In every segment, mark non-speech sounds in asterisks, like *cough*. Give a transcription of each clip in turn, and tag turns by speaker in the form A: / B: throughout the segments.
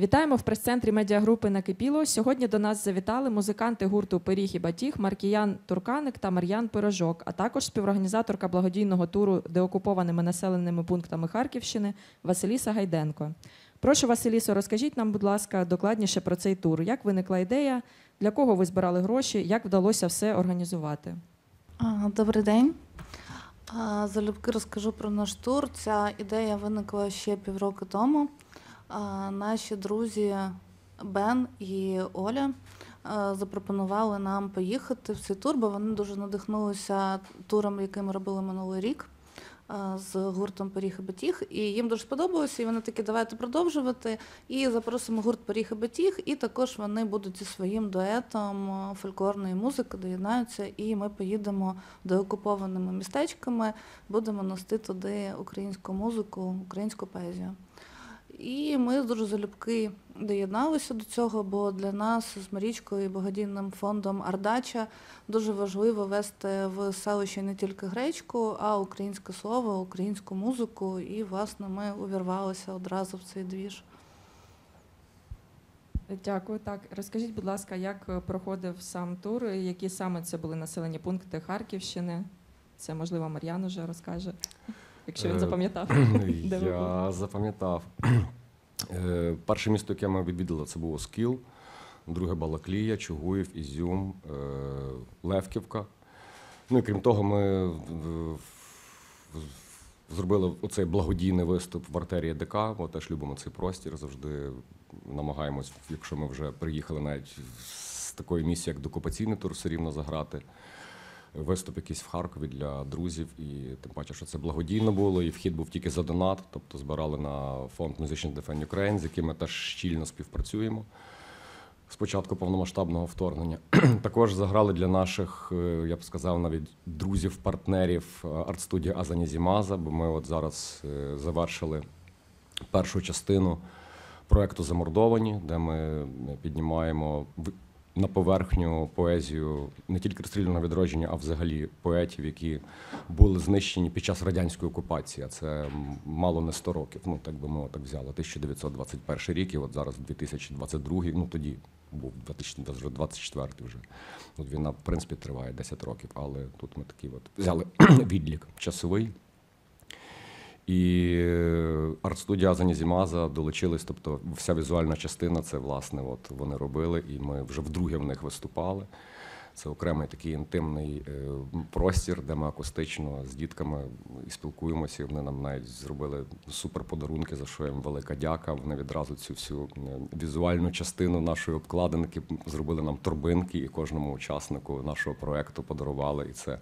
A: Вітаємо в прес-центрі медіагрупи Накипіло. Сьогодні до нас завітали музиканти гурту Пиріг і Батіг Маркіян Турканик та Мар'ян Пирожок, а також співорганізаторка благодійного туру деокупованими населеними пунктами Харківщини Василіса Гайденко. Прошу Василісо, розкажіть нам, будь ласка, докладніше про цей тур. Як виникла ідея, для кого ви збирали гроші, як вдалося все організувати?
B: Добрий день. Залюбки розкажу про наш тур. Ця ідея виникла ще півроку тому. Наші друзі Бен і Оля запропонували нам поїхати в цей тур, бо вони дуже надихнулися туром, який ми робили минулий рік з гуртом Поріг і Батіг. І їм дуже сподобалося, і вони такі, давайте продовжувати. І запросимо гурт Поріг і Батіг, і також вони будуть зі своїм дуетом фольклорної музики, доєднаються, і ми поїдемо до окупованими містечками, будемо нести туди українську музику, українську поезію. І ми дуже залюбки доєдналися до цього, бо для нас з Марічкою і благодійним фондом Ардача дуже важливо вести в селище не тільки гречку, а українське слово, українську музику. І, власне, ми увірвалися одразу в цей двіж.
A: Дякую. Так, розкажіть, будь ласка, як проходив сам тур, які саме це були населені пункти Харківщини? Це можливо Мар'ян уже розкаже, якщо він
C: Е,
A: запам'ятав. *clears throat*
C: Я запам'ятав. Е, Перше місто, яке ми відвідали, це було Скіл, друге Балаклія, Чугуїв, Ізюм, е, Левківка. Ну і крім того, ми зробили оцей благодійний виступ в артерії ДК. Ми теж любимо цей простір. Завжди намагаємось, якщо ми вже приїхали навіть з такої місії, як докупаційний тур, все рівно заграти. Виступ якийсь в Харкові для друзів, і тим паче, що це благодійно було, і вхід був тільки за донат, тобто збирали на фонд Musician Defend Ukraine, з яким ми теж щільно співпрацюємо з початку повномасштабного вторгнення. *clears throat* Також заграли для наших, е, я б сказав, навіть друзів, партнерів е, арт-студія Азані Зімаза, бо ми от зараз е, завершили першу частину проекту Замордовані, де ми піднімаємо на поверхню поезію не тільки розстріляного відродження, а взагалі поетів, які були знищені під час радянської окупації. Це мало не 100 років. Ну так би мова так взяла. 1921 рік, і от зараз 2022, ну тоді був 2024 вже. От війна, в принципі, триває 10 років, але тут ми такий от взяли *clears throat* відлік часовий. І е, арт-студія Азані Зімаза долучились, тобто вся візуальна частина, це власне от вони робили, і ми вже вдруге в них виступали. Це окремий такий інтимний е, простір, де ми акустично з дітками і спілкуємося. Вони нам навіть зробили супер подарунки, за що їм велика дяка. Вони відразу цю всю е, візуальну частину нашої обкладинки зробили нам торбинки, і кожному учаснику нашого проекту подарували. І це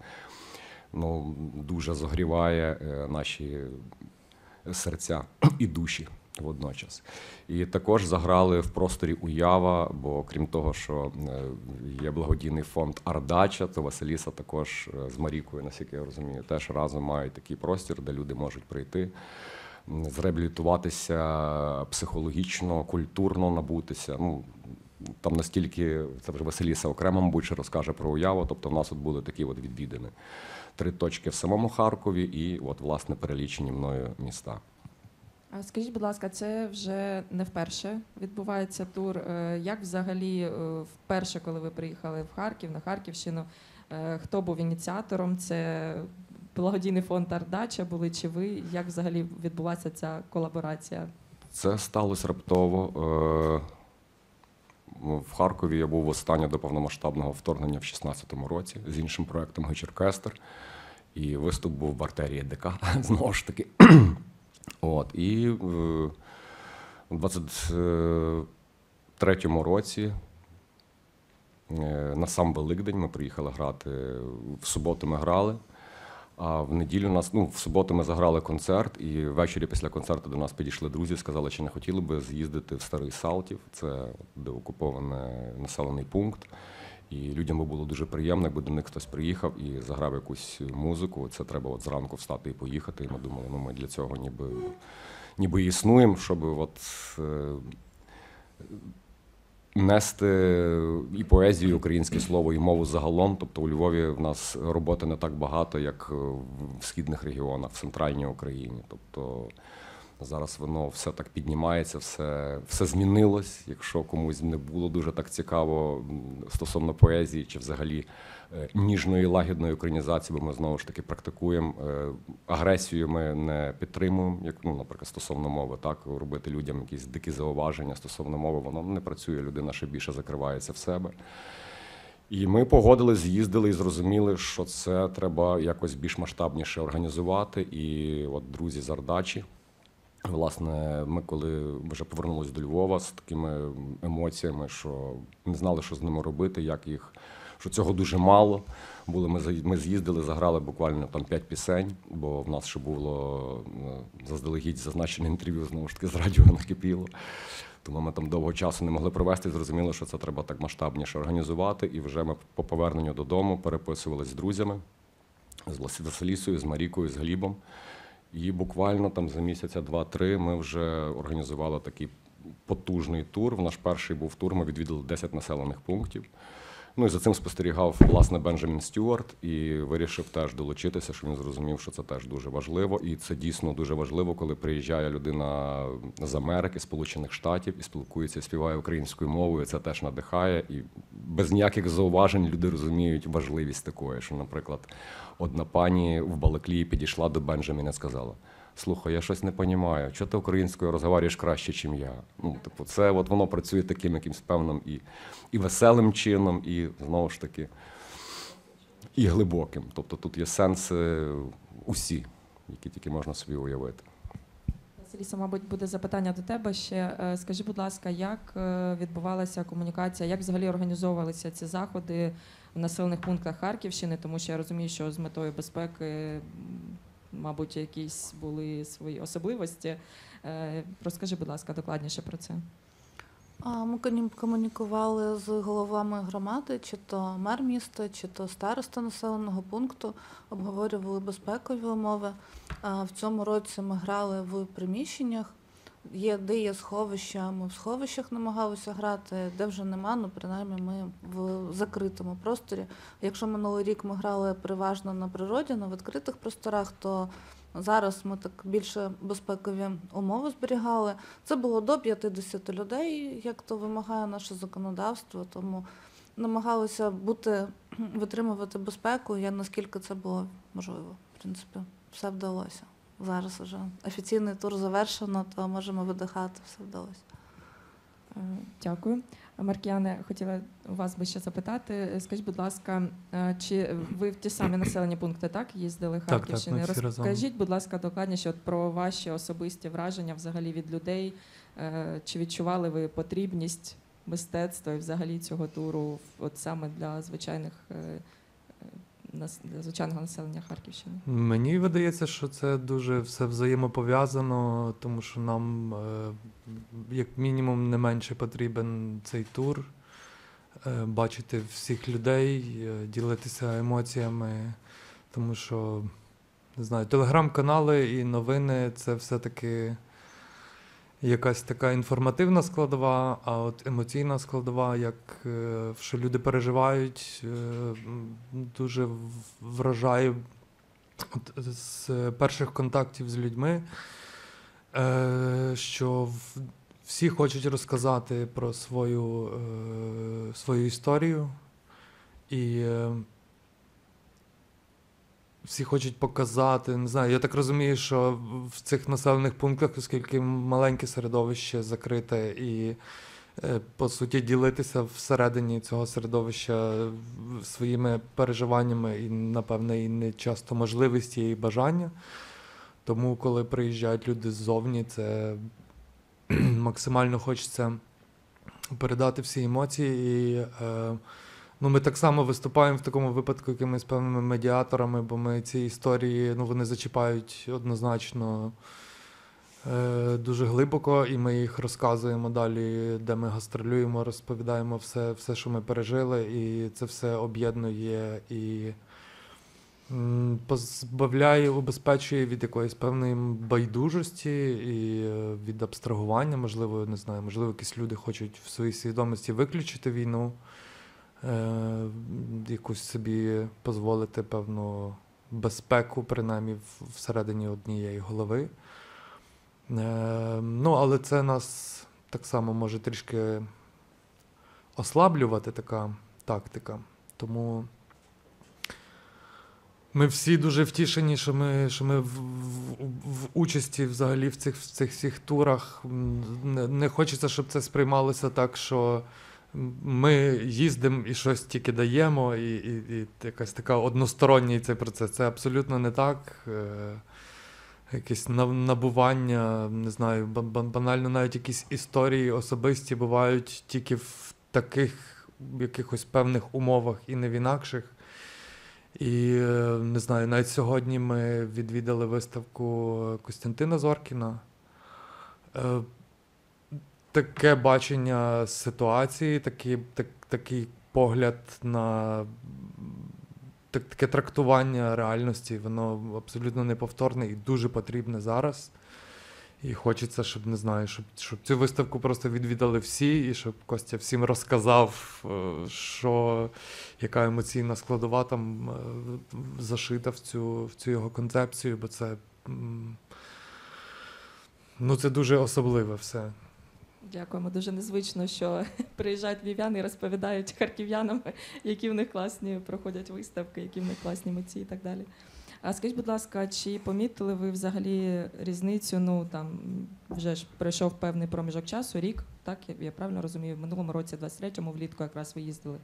C: ну, дуже зогріває е, наші серця і душі водночас. І також заграли в просторі Уява, бо крім того, що е, є благодійний фонд Ардача, то Василіса також е, з Марікою, наскільки я розумію, теж разом мають такий простір, де люди можуть прийти. Зреабілітуватися психологічно, культурно набутися. Ну, там настільки це вже Василіса окремо, мабуть, розкаже про уяву. Тобто, в нас тут були такі от відвідини. Три точки в самому Харкові і, от, власне, перелічені мною міста.
A: А Скажіть, будь ласка, це вже не вперше відбувається тур. Е, Як взагалі е, вперше, коли ви приїхали в Харків, на Харківщину, е, хто був ініціатором? Це благодійний фонд Ардача були чи ви? Як взагалі відбулася ця колаборація?
C: Це сталося раптово. В Харкові я був востаннє до повномасштабного вторгнення в 16-му році з іншим проектом Гечеркестер. І виступ був в артерії ДК, *laughs* знову ж таки. От, і е, у 23-му році е, на сам Великдень ми приїхали грати. В суботу ми грали. А в неділю нас, ну, в суботу ми заграли концерт, і ввечері після концерту до нас підійшли друзі, сказали, чи не хотіли би з'їздити в старий Салтів, це деокупований населений пункт. І людям би було дуже приємно, якби до них хтось приїхав і заграв якусь музику. Це треба от зранку встати і поїхати. І ми думали, ну ми для цього ніби, ніби існуємо, щоб от. Е, нести і поезію, і українське слово, і мову загалом. Тобто у Львові в нас роботи не так багато, як в східних регіонах, в центральній Україні. Тобто Зараз воно все так піднімається, все, все змінилось. Якщо комусь не було дуже так цікаво стосовно поезії чи взагалі е, ніжної лагідної українізації, бо ми знову ж таки практикуємо е, агресію. Ми не підтримуємо, як ну, наприклад, стосовно мови, так робити людям якісь дикі зауваження стосовно мови, воно не працює. Людина ще більше закривається в себе. І ми погодились, з'їздили і зрозуміли, що це треба якось більш масштабніше організувати. І от друзі з Ардачі, власне, ми коли вже повернулись до Львова з такими емоціями, що не знали, що з ними робити, як їх, що цього дуже мало. Були ми ми з'їздили, заграли буквально там п'ять пісень, бо в нас ще було е, заздалегідь зазначене інтерв'ю знову ж таки з радіо накипіло. Тому ми там довго часу не могли провести. Зрозуміло, що це треба так масштабніше організувати. І вже ми по поверненню додому переписувалися з друзями, з Василісою, з Марікою, з Глібом. І буквально там за місяця два-три ми вже організували такий потужний тур. В Наш перший був тур. Ми відвідали 10 населених пунктів. Ну і за цим спостерігав власне Бенджамін Стюарт і вирішив теж долучитися, що він зрозумів, що це теж дуже важливо. І це дійсно дуже важливо, коли приїжджає людина з Америки, Сполучених Штатів і спілкується, співає українською мовою. Це теж надихає. І без ніяких зауважень люди розуміють важливість такої, що, наприклад, одна пані в Балаклії підійшла до Бенджаміна і сказала. Слухай, я щось не розумію, чого ти українською розговорюєш краще, ніж я. Ну, типу, це от воно працює таким якимсь певним і, і веселим чином, і знову ж таки, і глибоким. Тобто тут є сенси усі, які тільки можна собі уявити.
A: Василіса, мабуть, буде запитання до тебе ще. Е, Скажи, будь ласка, як е, відбувалася комунікація, як взагалі організовувалися ці заходи в населених пунктах Харківщини? Тому що я розумію, що з метою безпеки, мабуть, якісь були свої особливості. Е, Розкажи, будь ласка, докладніше про це.
B: Ми комунікували з головами громади, чи то мер міста, чи то староста населеного пункту, обговорювали безпекові умови. А, В цьому році ми грали в приміщеннях. Є, де є сховища, ми в сховищах намагалися грати, де вже нема, ну принаймні ми в закритому просторі. Якщо минулий рік ми грали переважно на природі, на відкритих просторах, то зараз ми так більше безпекові умови зберігали. Це було до 50 людей, як то вимагає наше законодавство, тому намагалися бути, витримувати безпеку, я наскільки це було можливо. В принципі, все вдалося. Зараз вже офіційний тур завершено, то можемо видихати, все вдалося.
A: Е, Дякую. Маркіяне, хотіла у вас би ще запитати. Е, Скажіть, будь ласка, е, чи ви в ті самі населені пункти так їздили
D: так,
A: Харківщини?
D: всі.
A: Розкажіть, будь ласка, докладніше от про ваші особисті враження взагалі від людей. Чи відчували ви потрібність мистецтва і взагалі цього туру от саме для звичайних звичайного населення Харківщини?
D: Мені видається, що це дуже все взаємопов'язано, тому що нам, е, як мінімум, не менше потрібен цей тур, е, бачити всіх людей, е, ділитися емоціями, тому що, не знаю, телеграм-канали і новини це все-таки якась така інформативна складова, а от емоційна складова, як е, що люди переживають, е, дуже вражає От з перших контактів з людьми, е, що всі хочуть розказати про свою, свою історію, і всі хочуть показати. Не знаю, я так розумію, що в цих населених пунктах, оскільки маленьке середовище закрите і. е, По суті, ділитися всередині цього середовища своїми переживаннями і, напевне, і не часто можливості і бажання. Тому, коли приїжджають люди ззовні, це *clears throat* максимально хочеться передати всі емоції. І е, ну, ми так само виступаємо в такому випадку якимись певними медіаторами, бо ми ці історії ну, вони зачіпають однозначно. Е, Дуже глибоко, і ми їх розказуємо далі, де ми гастролюємо, розповідаємо все, все, що ми пережили, і це все об'єднує і позбавляє, убезпечує від якоїсь певної байдужості і е, від абстрагування. Можливо, не знаю, можливо, якісь люди хочуть в своїй свідомості виключити війну, якусь собі дозволити певну безпеку, принаймні всередині однієї голови. Е, ну, але це нас так само може трішки ослаблювати така тактика. Тому ми всі дуже втішені, що ми, що ми в, в, в участі взагалі в цих, в цих всіх турах. Не, не хочеться, щоб це сприймалося так, що ми їздимо і щось тільки даємо, і, і, і якась така односторонній цей процес. Це абсолютно не так. Е, Якесь набування, не знаю, ба- ба- банально навіть якісь історії особисті бувають тільки в таких якихось певних умовах і не в інакших. І е, не знаю, навіть сьогодні ми відвідали виставку Костянтина Зоркіна. Таке бачення ситуації, такий, так, такий погляд на так, таке трактування реальності, воно абсолютно неповторне і дуже потрібне зараз. І хочеться, щоб не знаю, щоб, щоб цю виставку просто відвідали всі, і щоб Костя всім розказав, е, що яка емоційна складова там е, зашита в цю, в цю його концепцію, бо це. Ну, це дуже особливе все.
A: Дякуємо. Дуже незвично, що *laughs* приїжджають львів'яни і розповідають харків'янам, які в них класні проходять виставки, які в них класні митці і так далі. А скажіть, будь ласка, чи помітили ви взагалі різницю? Ну там вже ж пройшов певний проміжок часу, рік, так я, правильно розумію, в минулому році, 23-му, влітку якраз ви їздили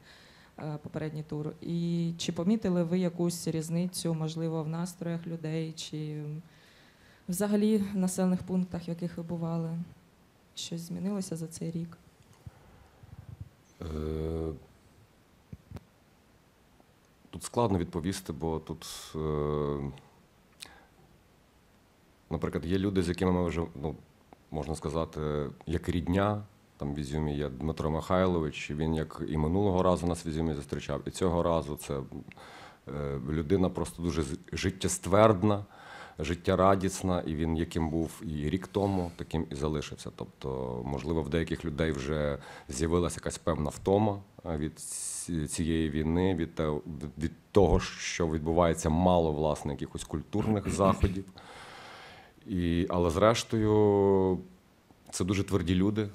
A: е, попередній тур. І чи помітили ви якусь різницю, можливо, в настроях людей, чи взагалі в населених пунктах, в яких ви бували? Щось змінилося за цей рік?
C: Е, Тут складно відповісти, бо тут, е, наприклад, є люди, з якими ми вже, ну, можна сказати, як рідня. Там в Ізюмі є Дмитро Михайлович, він як і минулого разу нас в Ізюмі зустрічав, і цього разу це е, людина просто дуже життєствердна, життєрадісна, і він яким був і рік тому, таким і залишився. Тобто, можливо, в деяких людей вже з'явилася якась певна втома від цієї війни, від, від того, що відбувається мало власне якихось культурних *clears throat* заходів. І, але зрештою, це дуже тверді люди.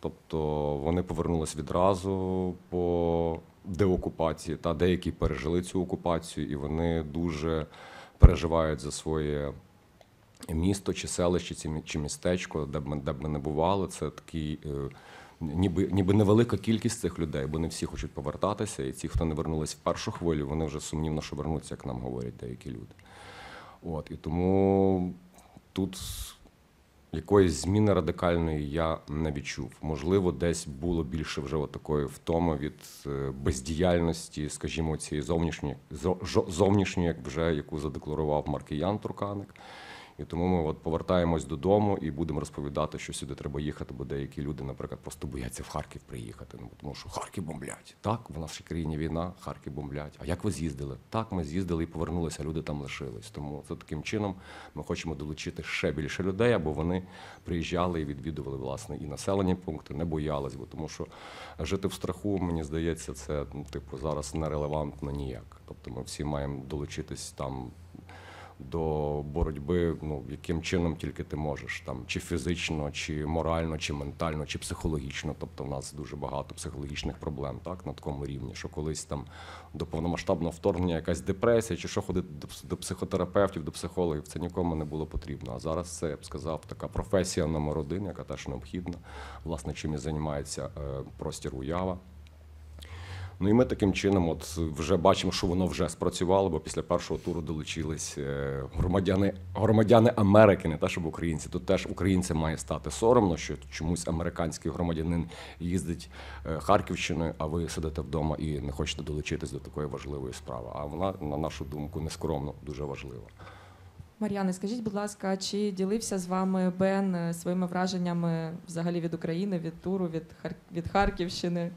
C: Тобто вони повернулись відразу по деокупації, та деякі пережили цю окупацію, і вони дуже переживають за своє місто чи селище, чи містечко, де б ми, де б ми не бували. Це такий. е, Ніби, ніби невелика кількість цих людей, бо не всі хочуть повертатися, і ті, хто не вернулись в першу хвилю, вони вже сумнівно, що вернуться, як нам говорять деякі люди. От, і тому тут якоїсь зміни радикальної я не відчув. Можливо, десь було більше вже такої втоми від е, бездіяльності, скажімо, цієї зовнішньої, зо- зовнішньої, як вже яку задекларував Маркіян Турканик. І тому ми от повертаємось додому і будемо розповідати, що сюди треба їхати, бо деякі люди, наприклад, просто бояться в Харків приїхати. Ну тому що Харків бомблять. Так, в нашій країні війна, Харків бомблять. А як ви з'їздили? Так, ми з'їздили і повернулися, люди там лишились. Тому це таким чином ми хочемо долучити ще більше людей, аби вони приїжджали і відвідували власне і населені пункти, не боялись, бо тому що жити в страху, мені здається, це ну, типу зараз нерелевантно ніяк. Тобто ми всі маємо долучитись там до боротьби, ну яким чином тільки ти можеш, там чи фізично, чи морально, чи ментально, чи психологічно. Тобто в нас дуже багато психологічних проблем, так на такому рівні, що колись там до повномасштабного вторгнення якась депресія, чи що ходити до, психотерапевтів, до психологів, це нікому не було потрібно. А зараз це я б сказав така професія номер один, яка теж необхідна. Власне, чим і займається е, простір уява. Ну і ми таким чином, от вже бачимо, що воно вже спрацювало, бо після першого туру долучились е, громадяни, громадяни Америки, не те, щоб українці. Тут теж українцям має стати соромно, що чомусь американський громадянин їздить е, Харківщиною, а ви сидите вдома і не хочете долучитись до такої важливої справи. А вона, на нашу думку, нескромно дуже важлива.
A: Мар'яне, скажіть, будь ласка, чи ділився з вами Бен е, своїми враженнями взагалі від України, від туру, від, Хар... від Харківщини?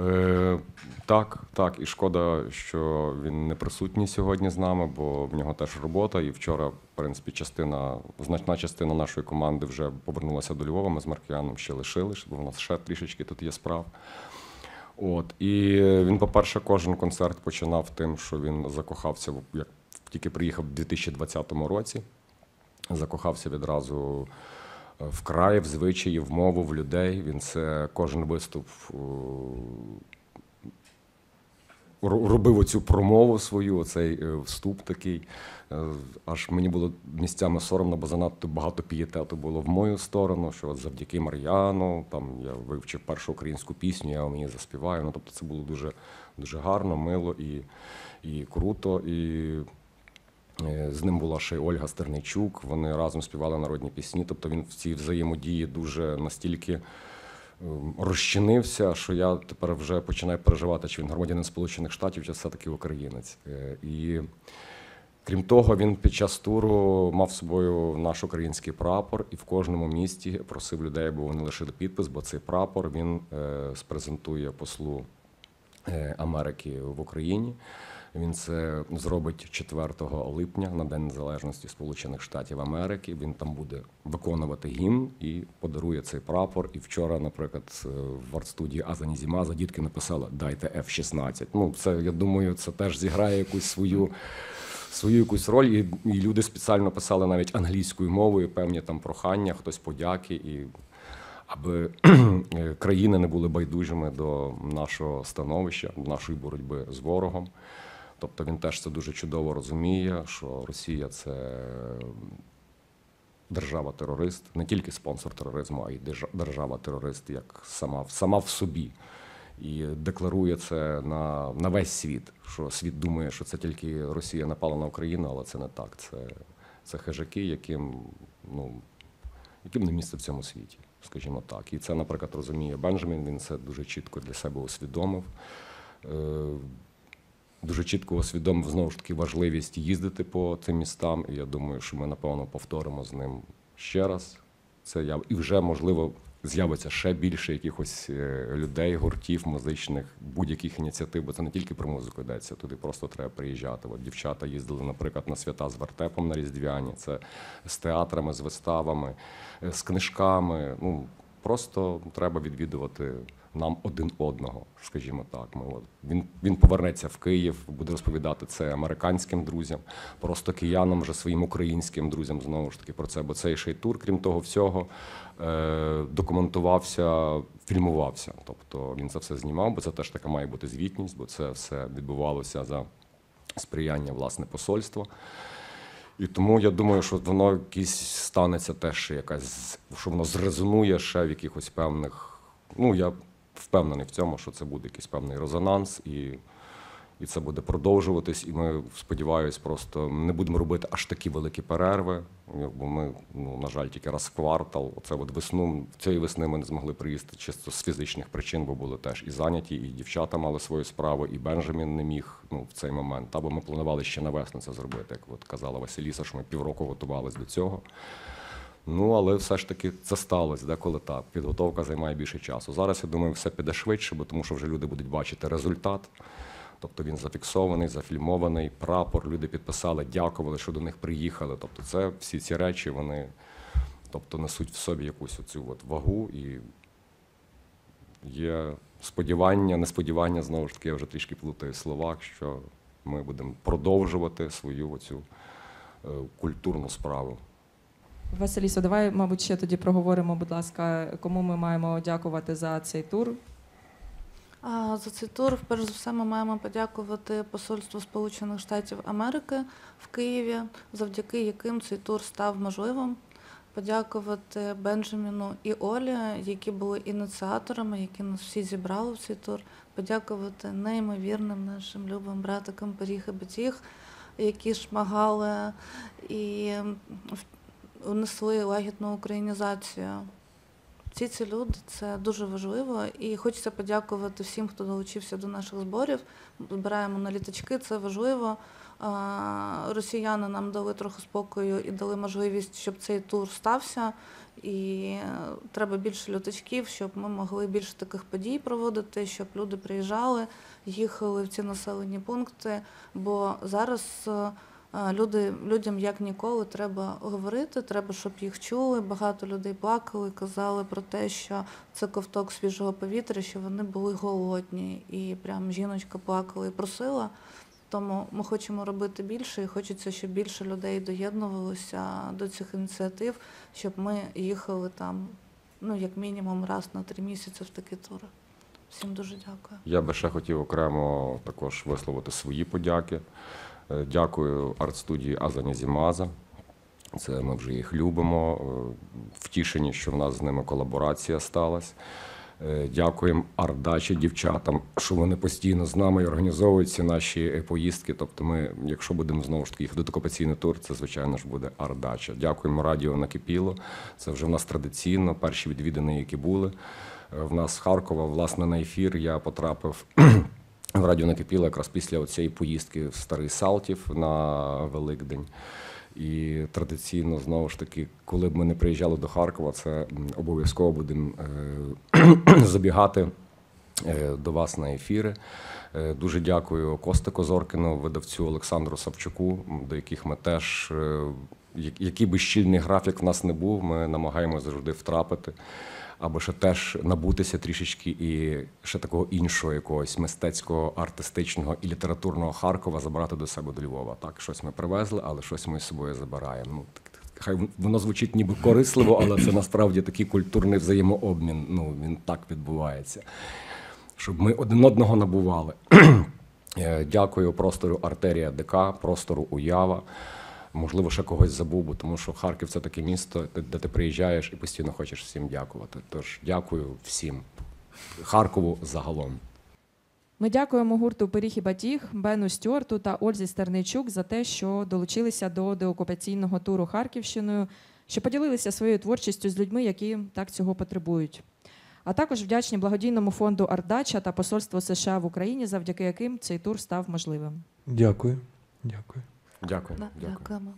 C: Е, так, так. І шкода, що він не присутній сьогодні з нами, бо в нього теж робота. І вчора, в принципі, частина, значна частина нашої команди вже повернулася до Львова. Ми з Маркіяном ще лишились, бо в нас ще трішечки тут є справ. От. І він, по-перше, кожен концерт починав тим, що він закохався, як тільки приїхав в 2020 році. закохався відразу в край, в звичаї, в мову, в людей. Він це кожен виступ е, робив оцю промову свою, оцей е, вступ такий. Е, Аж мені було місцями соромно, бо занадто багато пієтету було в мою сторону, що от завдяки Мар'яну, там я вивчив першу українську пісню, я її заспіваю. Ну, тобто це було дуже, дуже гарно, мило і, і круто. І з ним була ще й Ольга Стерничук. Вони разом співали народні пісні. Тобто він в цій взаємодії дуже настільки ем, розчинився, що я тепер вже починаю переживати, чи він громадянин Сполучених Штатів, чи все-таки українець. Е, І крім того, він під час туру мав з собою наш український прапор і в кожному місті просив людей, аби вони лишили підпис, бо цей прапор він е, спрезентує послу е, Америки в Україні. Він це зробить 4 липня на День Незалежності Сполучених Штатів Америки. Він там буде виконувати гімн і подарує цей прапор. І вчора, наприклад, е, в арт-студії Азані Зімаза дітки написали Дайте F-16. Ну, це я думаю, це теж зіграє якусь свою. Свою якусь роль, і, і люди спеціально писали навіть англійською мовою певні там прохання, хтось подяки, і аби *clears throat* країни не були байдужими до нашого становища, нашої боротьби з ворогом. Тобто він теж це дуже чудово розуміє, що Росія це держава-терорист, не тільки спонсор тероризму, а й держава-терорист, як сама, сама в собі. І декларує це на, на весь світ. Що світ думає, що це тільки Росія напала на Україну, але це не так. Це, це хижаки, яким, ну, яким не місце в цьому світі, скажімо так. І це, наприклад, розуміє Бенджамін, він це дуже чітко для себе усвідомив. Дуже чітко усвідомив знову ж таки важливість їздити по цим містам. І я думаю, що ми напевно повторимо з ним ще раз. Це я і вже можливо з'явиться ще більше якихось е, людей, гуртів музичних, будь-яких ініціатив, бо це не тільки про музику йдеться. Туди просто треба приїжджати. От дівчата їздили, наприклад, на свята з вертепом на Різдвяні, це з театрами, з виставами, е, з книжками. Ну просто треба відвідувати нам один одного, скажімо так. Ми от він, він повернеться в Київ, буде розповідати це американським друзям, просто киянам, вже своїм українським друзям знову ж таки про це. Бо цей ще й тур, крім того всього, е, документувався, фільмувався. Тобто він це все знімав, бо це теж така має бути звітність, бо це все відбувалося за сприяння власне посольства. І тому я думаю, що воно якесь станеться теж якась, що воно зрезонує ще в якихось певних. Ну, я впевнений в цьому, що це буде якийсь певний резонанс, і, і це буде продовжуватись. І ми, сподіваюся, просто не будемо робити аж такі великі перерви. Бо ми, ну, на жаль, тільки раз в квартал. Оце от весну, цієї весни ми не змогли приїздити чисто з фізичних причин, бо були теж і зайняті, і дівчата мали свою справу, і Бенджамін не міг ну, в цей момент. Або ми планували ще на весну це зробити, як от казала Василіса, що ми півроку готувалися до цього. Ну, але все ж таки це сталося, деколи так. Підготовка займає більше часу. Зараз я думаю, все піде швидше, бо тому що вже люди будуть бачити результат. Тобто він зафіксований, зафільмований, прапор, люди підписали, дякували, що до них приїхали. Тобто, це всі ці речі, вони тобто, несуть в собі якусь оцю от вагу і є сподівання, несподівання, знову ж таки, я вже трішки плутаю в словах, що ми будемо продовжувати свою оцю е, культурну справу.
A: Василісо, давай, мабуть, ще тоді проговоримо, будь ласка, кому ми маємо дякувати за цей тур.
B: За цей тур, перш за все, ми маємо подякувати Посольству Сполучених Штатів Америки в Києві, завдяки яким цей тур став можливим. Подякувати Бенджаміну і Олі, які були ініціаторами, які нас всі зібрали в цей тур. Подякувати неймовірним нашим любим братикам Пиріг і Батіг, які шмагали і внесли лагідну українізацію всі ці люди це дуже важливо. І хочеться подякувати всім, хто долучився до наших зборів. Збираємо на літачки, це важливо. Росіяни нам дали трохи спокою і дали можливість, щоб цей тур стався. І е, треба більше літачків, щоб ми могли більше таких подій проводити, щоб люди приїжджали, їхали в ці населені пункти. Бо зараз е, Люди, людям як ніколи треба говорити, треба, щоб їх чули. Багато людей плакали, казали про те, що це ковток свіжого повітря, що вони були голодні. І прям жіночка плакала і просила. Тому ми хочемо робити більше і хочеться, щоб більше людей доєднувалося до цих ініціатив, щоб ми їхали там, ну, як мінімум, раз на три місяці в такі тури. Всім дуже дякую.
C: Я би ще хотів окремо також висловити свої подяки. Е, Дякую арт-студії Азані Зімаза. Це ми вже їх любимо. е, Втішені, що в нас з ними колаборація сталася. Е, Дякуємо Ардачі дівчатам, що вони постійно з нами організовують ці наші поїздки. Тобто, ми, якщо будемо знову ж таки їхати окупаційний тур, це звичайно ж буде Ардача. Дякуємо радіо Накипіло. Це вже в нас традиційно. Перші відвідини, які були. В нас з Харкова, власне, на ефір я потрапив радіо Накипіло якраз після цієї поїздки в Старий Салтів на Великдень. І традиційно, знову ж таки, коли б ми не приїжджали до Харкова, це обов'язково будемо е, *clears throat* забігати е, до вас на ефіри. Е, Дуже дякую Костику Зоркіну, видавцю Олександру Савчуку, до яких ми теж, який би щільний графік в нас не був, ми намагаємося завжди втрапити, аби ще теж набутися трішечки і ще такого іншого якогось мистецького, артистичного і літературного Харкова забрати до себе до Львова. Так, щось ми привезли, але щось ми з собою забираємо. Ну, Хай воно звучить ніби корисливо, але це насправді такий культурний взаємообмін. Ну він так відбувається щоб ми один одного набували. *clears throat* Е, Дякую простору Артерія ДК, простору Уява. Можливо, ще когось забув, бо тому що Харків це таке місто, де, ти приїжджаєш і постійно хочеш всім дякувати. Тож дякую всім. Харкову загалом.
A: Ми дякуємо гурту Пиріг і Батіг, Бену Стюарту та Ользі Стерничук за те, що долучилися до деокупаційного туру Харківщиною, що поділилися своєю творчістю з людьми, які так цього потребують. А також вдячні благодійному фонду Ардача та посольству США в Україні, завдяки яким цей тур став можливим.
D: Дякую. Дякую.
C: Дякую.
B: Да,
C: дякую.
B: дякуємо.